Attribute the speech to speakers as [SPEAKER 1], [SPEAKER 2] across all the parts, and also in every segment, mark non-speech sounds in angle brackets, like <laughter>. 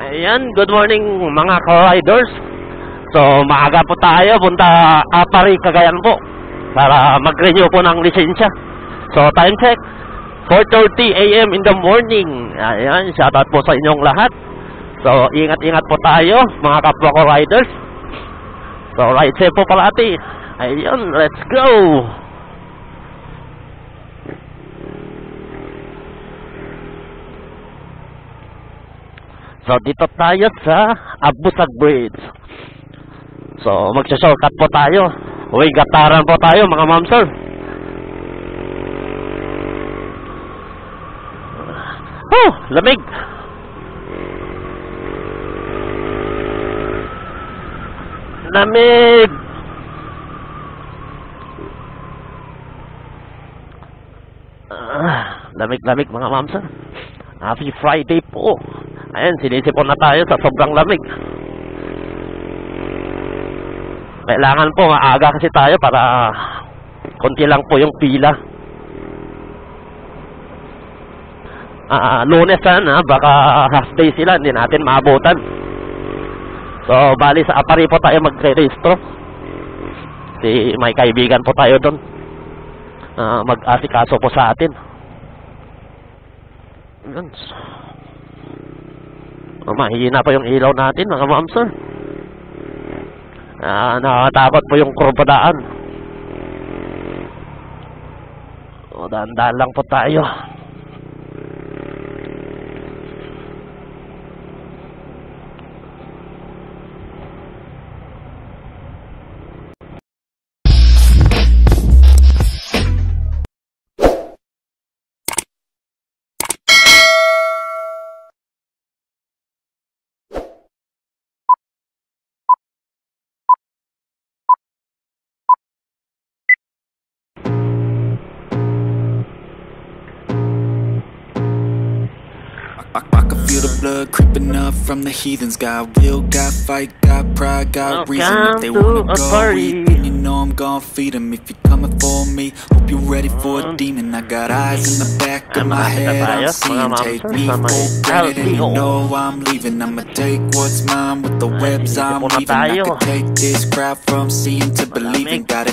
[SPEAKER 1] Ayan, good morning mga ka-riders. So, maaga po tayo, punta Apari, Cagayan po, para mag-renew po ng lisensya. So, time check, 4.30 a.m. in the morning. Ayan, shoutout po sa inyong lahat. So, ingat-ingat po tayo, mga kapwa ko riders. So, ride safe po palati. Ayun, let's go! So, dito tayo sa Abusag Bridge. So, magsha-shortcut po tayo. Uy, gataran po tayo, mga ma'am sir. Oh, lamig. Lamig. Ah, lamig-lamig mga ma'am sir. Happy Friday po. Ayan, sinisipon na tayo sa sobrang lamig. Kailangan po maaga kasi tayo para konti lang po yung pila. Ah, lunes sana, baka half day sila, hindi natin maabutan. So, bali sa apari po tayo magre-registro. Si may kaibigan po tayo doon. Ah, mag-asikaso po sa atin. Yun. Oh, mahina pa yung ilaw natin, mga ma'am sir. Ah, nakakatakot po yung kurpadaan. O, dahan-dahan lang po tayo.
[SPEAKER 2] Blood creeping up from the heathens. Got will, got fight, got pride, got reason. If they wanna go eat, then you know I'm gonna feed 'em. If you're coming for me, hope you're ready for a demon. I got eyes in the back of my head, I'm seeing. Take me for granted, and you know I'm leaving. I'ma take what's mine with the webs I'm weaving. I could take this crowd from seeing to believing. Got a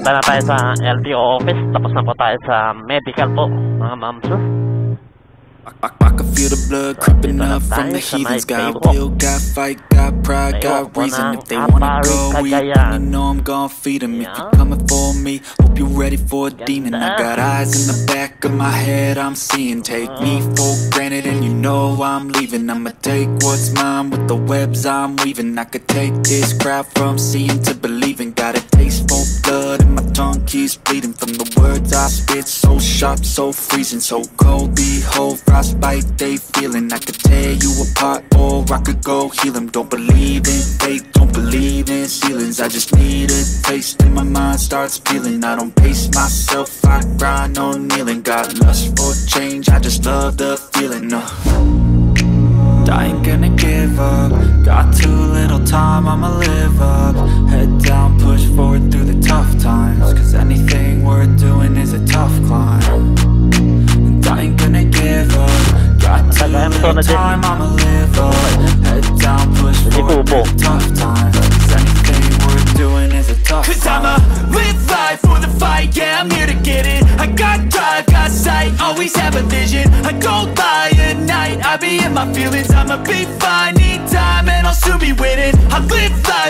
[SPEAKER 1] punta na tayo sa LTO office. Tapos na po tayo sa medical po, mga ma'am sir.
[SPEAKER 2] I, I, I can feel the blood creeping up from the heathens. Got will, got fight, got pride, got reason. If they wanna go eat,
[SPEAKER 1] Cagayan.
[SPEAKER 2] then you know I'm gon' feed 'em. If you're coming for me, hope you're ready for a demon. I got eyes in the back of my head, I'm seeing. Take me uh. for granted and you know I'm leaving. I'ma take what's mine with the webs I'm weaving. I could take this crowd from seeing to believing. Got a taste for blood and my tongue keeps bleeding From the words I spit, so sharp, so freezing So cold, behold, frostbite they feeling. I could tear you apart or I could go heal 'em. Don't believe in fate, don't believe in ceilings I just need a taste and my mind starts peeling. I don't pace myself, I grind on kneeling. Got lust for change, I just love the feeling uh. I ain't gonna give up.
[SPEAKER 3] Got too little time, I'ma live up. Head down, tough times Cause anything worth doing is a tough climb. And I ain't gonna give up. Got too
[SPEAKER 1] Tagayan to na
[SPEAKER 3] little
[SPEAKER 1] din.
[SPEAKER 3] time, I'ma live up. Head down, push forward
[SPEAKER 1] kubo.
[SPEAKER 3] through the tough times Cause anything worth doing is a tough
[SPEAKER 4] Cause I'ma live life for the fight, yeah, I'm here to get it. I got drive, got sight, always have a vision. I don't lie at night, I be in my feelings. I'ma be fine, need time, and I'll soon be winning I live life for the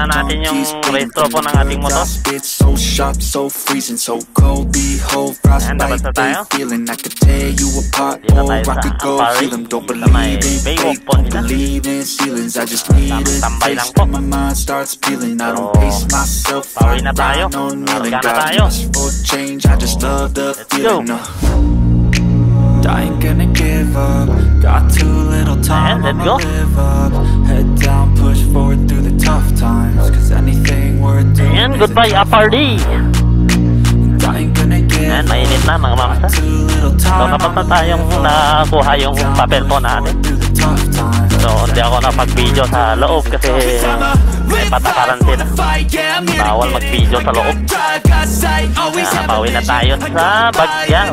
[SPEAKER 1] na natin yung retro po ng ating
[SPEAKER 2] words I
[SPEAKER 1] motor.
[SPEAKER 2] spit so sharp, so freezing, so cold. Behold, frostbite,
[SPEAKER 1] Ayan, labas na
[SPEAKER 2] they
[SPEAKER 1] tayo.
[SPEAKER 2] feeling I could tear you apart. Or I could go heal 'em. Don't believe in fate, don't believe in ceilings I just need a taste my mind starts peeling I don't pace myself, I
[SPEAKER 1] na tayo.
[SPEAKER 2] on kneeling Got for change, I just love the feeling.
[SPEAKER 3] I ain't gonna give up. Got too little time, I'ma live up. Head down, push forward through the tough times
[SPEAKER 1] Ayan, goodbye
[SPEAKER 3] aparty!
[SPEAKER 1] Ayan, mainit na mga mamsa. So, dapat na tayong nakuha yung papel po natin. So, hindi ako napag-video sa loob kasi may patakaran din. Bawal mag-video sa loob. Kaya bawi na tayo sa
[SPEAKER 4] Bagyaw.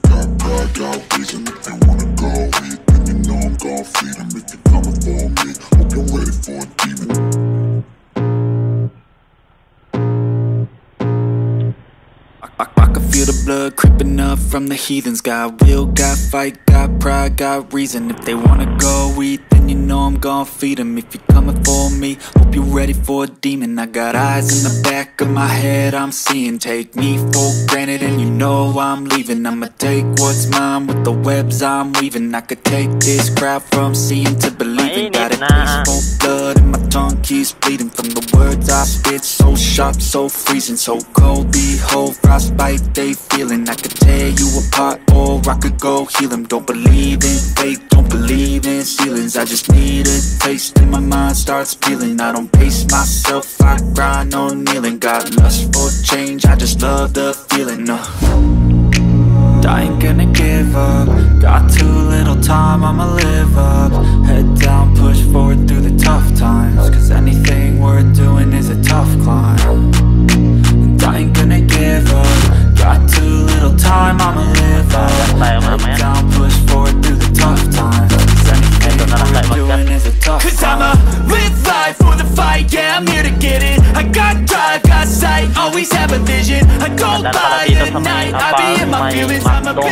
[SPEAKER 5] got reason. If they wanna go eat, then you know I'm gon' feed 'em. If you're coming for me, hope you're ready for a demon.
[SPEAKER 2] I, can feel the blood creeping up from the heathens Got will, got fight, got pride, got reason If they wanna go eat, then you know I'm gon' feed 'em. If you're coming for me, hope you're ready for a demon. I got eyes in the back of my head, I'm seeing. Take me for granted and you know I'm leaving. I'ma take what's mine with the webs I'm weaving. I could take this crowd from seeing to believing. Got a
[SPEAKER 1] Mainit na.
[SPEAKER 2] taste for blood and my tongue keeps bleeding. From the words I spit, so sharp, so freezing. So cold, behold, frostbite, they feeling. I could tear you apart or I could go heal them Don't believe in fate, don't believe in ceilings. I just need a taste and my mind starts peeling. I don't pace myself, I grind on kneeling. Got lust for change, I just love the feeling uh.
[SPEAKER 3] I ain't gonna give up. Got too little time, I'ma live up. Head down, push forward through the tough times. Cause anything worth doing is a tough climb. And I ain't gonna give up. Got too little time, I'ma live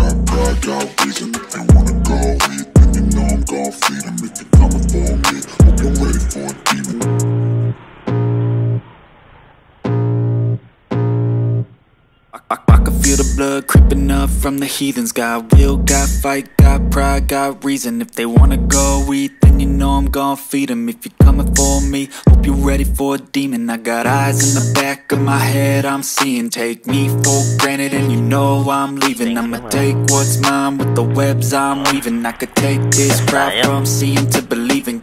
[SPEAKER 5] Top dog, y'all reason. If you wanna go hit, then you know I'm gon' feed them If you're coming for me, hope you're ready for a demon.
[SPEAKER 2] I, I, I can feel the blood creeping up from the heathens. Got will, got fight, got pride, got reason. If they wanna go eat, you know I'm gon' feed them If you're coming for me, hope you're ready for a demon. I got eyes in the back of my head, I'm seeing. Take me for granted and you know I'm leaving. I'ma take what's mine with the webs I'm weaving. I could take this crowd from seeing to believing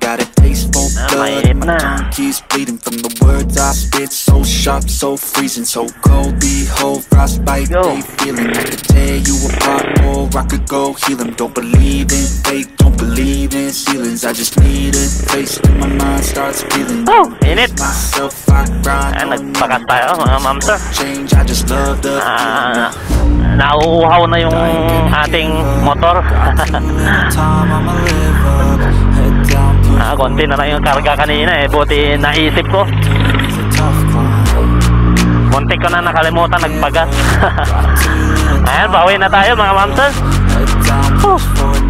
[SPEAKER 2] and keeps bleeding From the words I spit, so sharp, so freezing So cold, behold, frostbite,
[SPEAKER 1] Yo.
[SPEAKER 2] they feeling I could tear you apart or I could go heal them Don't believe in fate, don't believe in ceilings. I just need a taste and my mind starts feeling.
[SPEAKER 1] Oh, init.
[SPEAKER 2] Myself, I grind
[SPEAKER 1] Ayan,
[SPEAKER 2] on
[SPEAKER 1] nagpakas tayo ma'am sir.
[SPEAKER 2] change, I just love the
[SPEAKER 1] Ah,
[SPEAKER 2] feeling.
[SPEAKER 1] nauuhaw na yung ating motor. Ah, konti na lang yung karga kanina eh. Buti naisip ko.
[SPEAKER 2] A.
[SPEAKER 1] Munti ko na nakalimutan nagpagas. <laughs> Ayan, bawi na tayo mga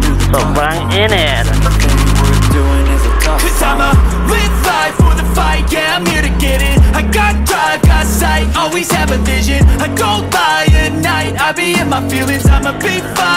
[SPEAKER 2] through the
[SPEAKER 1] Sobrang init.
[SPEAKER 2] a
[SPEAKER 4] Cause
[SPEAKER 2] climb.
[SPEAKER 4] I'ma live life for the fight, yeah, I'm to get it I got drive, got sight, always have a vision I go by at night, I be in my feelings be fine, need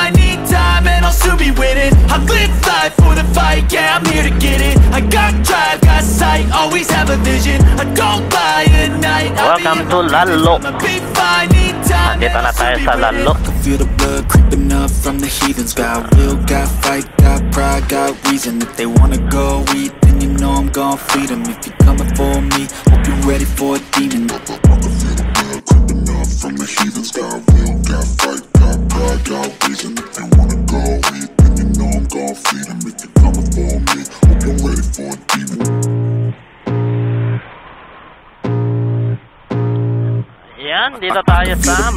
[SPEAKER 4] a vision. I go by at night,
[SPEAKER 1] Welcome to Lal-lo.
[SPEAKER 4] I'ma be fine, need time,
[SPEAKER 1] Nandito
[SPEAKER 4] and
[SPEAKER 1] na tayo sa
[SPEAKER 2] Lal-lo. feel the blood creeping up from the heathens. Got will, got fight, got pride, got reason. If they wanna go eat, then you know I'm gon' feed them If you're coming for me, hope you're ready for a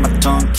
[SPEAKER 2] my tongue